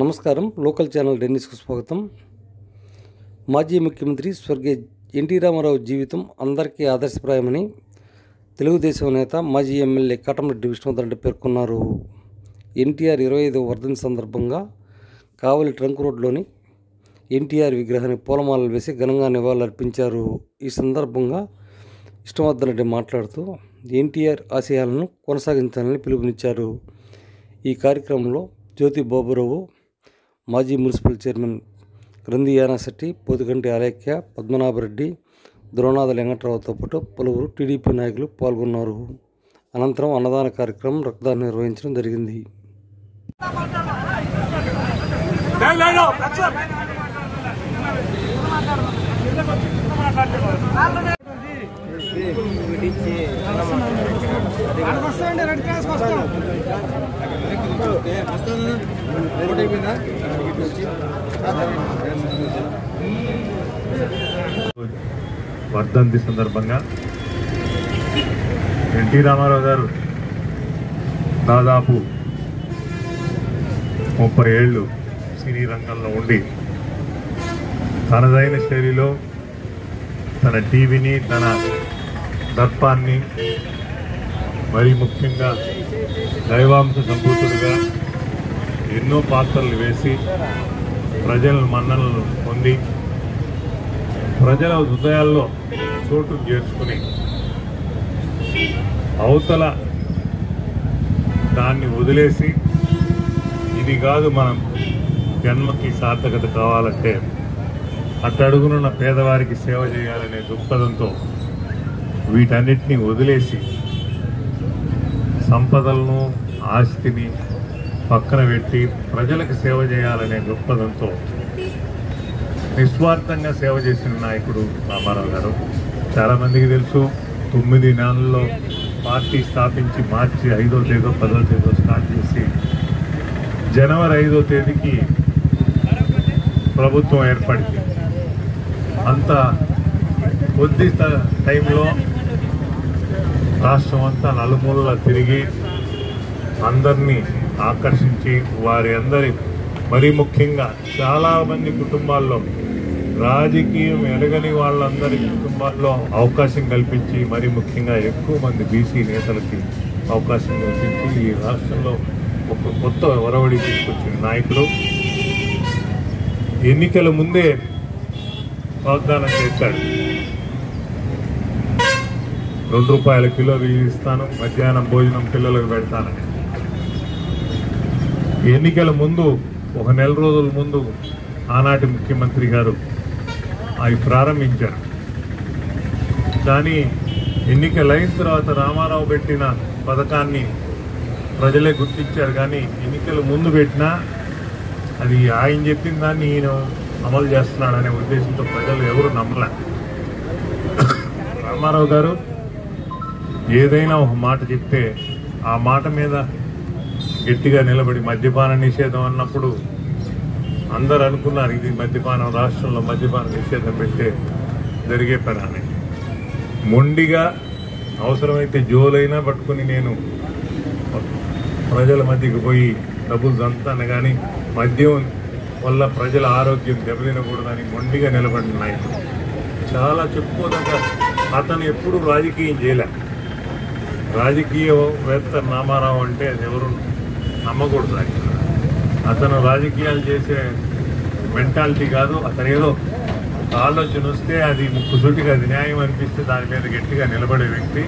నమస్కారం. Local channel డెన్నిస్కు స్వాగతం. మాజీ ముఖ్యమంత్రి స్వర్గీయ ఎన్టీ రామారావు జీవితం అందరికీ ఆదర్శప్రాయమని తెలుగుదేశం నేత మాజీ ఎమ్మెల్యే కాటమరెడ్డి విష్ణువర్ధన్ రెడ్డి పేర్కొన్నారు. ఎన్టీఆర్ ఇరవై ఐదవ వర్ధన సందర్భంగా కావలి ట్రంక్ రోడ్లోని ఎన్టీఆర్ విగ్రహాన్ని పూలమాలలు వేసి ఘనంగా నివాళులర్పించారు. ఈ సందర్భంగా విష్ణువర్ధన్ రెడ్డి మాట్లాడుతూ ఎన్టీఆర్ ఆశయాలను కొనసాగించాలని పిలుపునిచ్చారు. ఈ కార్యక్రమంలో జ్యోతి బాబురావు మాజీ మున్సిపల్ చైర్మన్ గ్రంథి యానాశెట్టి పోతుగంటి అలేఖ్య పద్మనాభరెడ్డి ద్రోణాద వెంకట్రావుతో పాటు పలువురు టీడీపీ నాయకులు పాల్గొన్నారు. అనంతరం అన్నదాన కార్యక్రమం రక్తదానం నిర్వహించడం జరిగింది. వస్తాండి రెడ్ వస్తాం వర్ధంతి సందర్భంగా ఎన్టీ రామారావు గారు దాదాపు ముప్పై ఏళ్ళు సినీ రంగంలో ఉండి తనదైన శైలిలో తన టీవీని తన దర్పాన్ని మరి ముఖ్యంగా దైవాంశ సంభూతుడుగా ఎన్నో పాత్రలు వేసి ప్రజల మన్ననలు పొంది ప్రజల హృదయాల్లో చోటు చేర్చుకుని అవతల దాన్ని వదిలేసి ఇది కాదు మనం జన్మకి సార్థకత కావాలంటే అట్టడుగునున్న పేదవారికి సేవ చేయాలనే దృక్పథంతో వీటన్నిటిని వదిలేసి సంపదలను ఆస్తిని పక్కన పెట్టి ప్రజలకు సేవ చేయాలనే దృక్పథంతో నిస్వార్థంగా సేవ చేసిన నాయకుడు రామారావు గారు. చాలామందికి తెలుసు తొమ్మిది నెలల్లో పార్టీ స్థాపించి మార్చి ఐదో తేదో పదో తేదో స్టార్ట్ చేసి జనవరి ఐదో తేదీకి ప్రభుత్వం ఏర్పడింది. అంత కొద్ది టైంలో రాష్ట్రం అంతా నలుమూలలా తిరిగి అందరినీ ఆకర్షించి వారి అందరి మరీ ముఖ్యంగా చాలామంది కుటుంబాల్లో రాజకీయం ఎరగని వాళ్ళందరి కుటుంబాల్లో అవకాశం కల్పించి మరీ ముఖ్యంగా ఎక్కువ మంది బీసీ నేతలకి అవకాశం కల్పించి ఈ రాష్ట్రంలో ఒక కొత్త ఒరవడి తీసుకొచ్చిన నాయకుడు ఎన్నికల ముందే వాగ్దానం చేశాడు రెండు రూపాయల కిలో బియ్యం ఇస్తాను మధ్యాహ్నం భోజనం పిల్లలకు పెడతానని. ఎన్నికల ముందు ఒక నెల రోజుల ముందు ఆనాటి ముఖ్యమంత్రి గారు అవి ప్రారంభించారు. కానీ ఎన్నికలైన తర్వాత రామారావు పెట్టిన పథకాన్ని ప్రజలే గుర్తించారు. కానీ ఎన్నికల ముందు పెట్టినా అది ఆయన చెప్పిన దాన్ని ఈయన అమలు చేస్తున్నాడనే ఉద్దేశంతో ప్రజలు ఎవరు నమ్మలే. రామారావు గారు ఏదైనా ఒక మాట చెప్తే ఆ మాట మీద గట్టిగా నిలబడి మద్యపాన నిషేధం అన్నప్పుడు అందరు అనుకున్నారు ఇది మద్యపానం రాష్ట్రంలో మద్యపాన నిషేధం పెట్టే జరిగే పని మొండిగా అవసరమైతే జోలైనా పట్టుకుని నేను ప్రజల మధ్యకి పోయి డబ్బులు దంతాను కానీ మద్యం వల్ల ప్రజల ఆరోగ్యం దెబ్బతినకూడదని మొండిగా నిలబడిన నాయకుడు. చాలా చెప్పుకోదగ్గ అతను ఎప్పుడు రాజకీయం చేయలే. రాజకీయవేత్త రామారావు అంటే అది ఎవరు? నమ్మకూడదు ఆయన. అతను రాజకీయాలు చేసే మెంటాలిటీ కాదు అతను ఏదో ఆలోచన వస్తే అది ముక్కుసూటిగా అది న్యాయం అనిపిస్తే దాని మీద గట్టిగా నిలబడే వ్యక్తి.